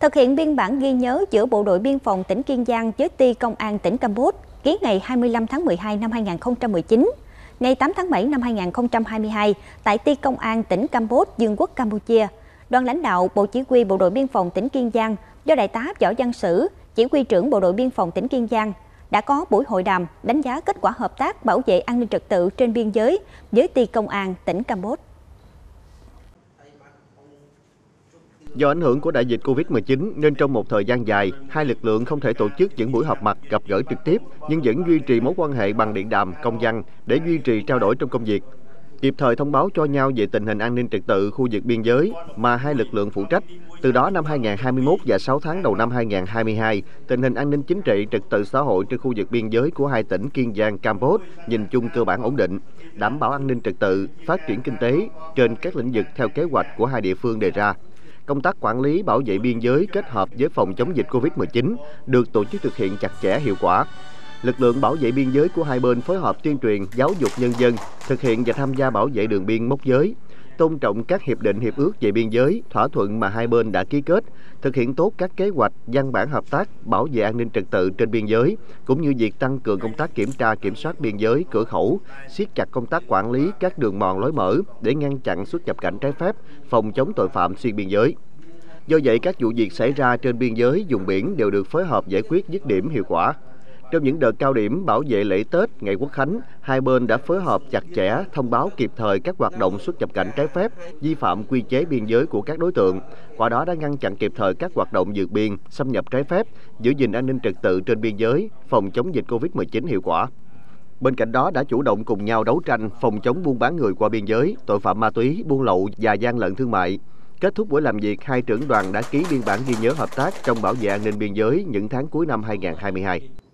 Thực hiện biên bản ghi nhớ giữa Bộ đội Biên phòng tỉnh Kiên Giang với Ti Công an tỉnh Campuchia ký ngày 25 tháng 12 năm 2019, ngày 8 tháng 7 năm 2022 tại Ti Công an tỉnh Campuchia, Dương quốc Campuchia. Đoàn lãnh đạo Bộ Chỉ huy Bộ đội Biên phòng tỉnh Kiên Giang do Đại tá Võ Văn Sử, Chỉ huy trưởng Bộ đội Biên phòng tỉnh Kiên Giang đã có buổi hội đàm đánh giá kết quả hợp tác bảo vệ an ninh trật tự trên biên giới với Ti Công an tỉnh Campuchia. Do ảnh hưởng của đại dịch Covid-19 nên trong một thời gian dài, hai lực lượng không thể tổ chức những buổi họp mặt gặp gỡ trực tiếp nhưng vẫn duy trì mối quan hệ bằng điện đàm, công văn để duy trì trao đổi trong công việc. Kịp thời thông báo cho nhau về tình hình an ninh trật tự khu vực biên giới mà hai lực lượng phụ trách. Từ đó năm 2021 và 6 tháng đầu năm 2022, tình hình an ninh chính trị, trật tự xã hội trên khu vực biên giới của hai tỉnh Kiên Giang, Campuchia nhìn chung cơ bản ổn định, đảm bảo an ninh trật tự, phát triển kinh tế trên các lĩnh vực theo kế hoạch của hai địa phương đề ra công tác quản lý bảo vệ biên giới kết hợp với phòng chống dịch Covid-19 được tổ chức thực hiện chặt chẽ hiệu quả. Lực lượng bảo vệ biên giới của hai bên phối hợp tuyên truyền, giáo dục nhân dân, thực hiện và tham gia bảo vệ đường biên mốc giới, tôn trọng các hiệp định hiệp ước về biên giới, thỏa thuận mà hai bên đã ký kết, thực hiện tốt các kế hoạch, văn bản hợp tác bảo vệ an ninh trật tự trên biên giới, cũng như việc tăng cường công tác kiểm tra kiểm soát biên giới, cửa khẩu, siết chặt công tác quản lý các đường mòn lối mở để ngăn chặn xuất nhập cảnh trái phép, phòng chống tội phạm xuyên biên giới. Do vậy, các vụ việc xảy ra trên biên giới, vùng biển đều được phối hợp giải quyết dứt điểm hiệu quả. Trong những đợt cao điểm bảo vệ lễ Tết, ngày Quốc khánh, hai bên đã phối hợp chặt chẽ, thông báo kịp thời các hoạt động xuất nhập cảnh trái phép, vi phạm quy chế biên giới của các đối tượng. Qua đó đã ngăn chặn kịp thời các hoạt động vượt biên, xâm nhập trái phép, giữ gìn an ninh trật tự trên biên giới, phòng chống dịch Covid-19 hiệu quả. Bên cạnh đó đã chủ động cùng nhau đấu tranh phòng chống buôn bán người qua biên giới, tội phạm ma túy, buôn lậu và gian lận thương mại. Kết thúc buổi làm việc, hai trưởng đoàn đã ký biên bản ghi nhớ hợp tác trong bảo vệ an ninh biên giới những tháng cuối năm 2022.